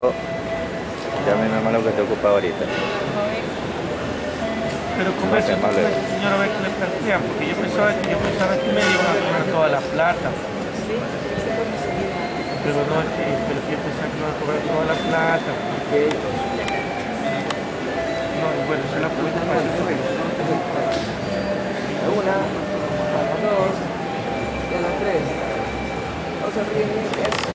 Llame a hermano que te ocupado ahorita. Pero como es pues, señora ve que le plantean, porque yo pensaba, yo pensaba que me iban a cobrar toda la plata. sí Pero no, es pero yo pensaba que iban a cobrar toda la plata. No, bueno, se la puedo para Una, las dos, y a tres. O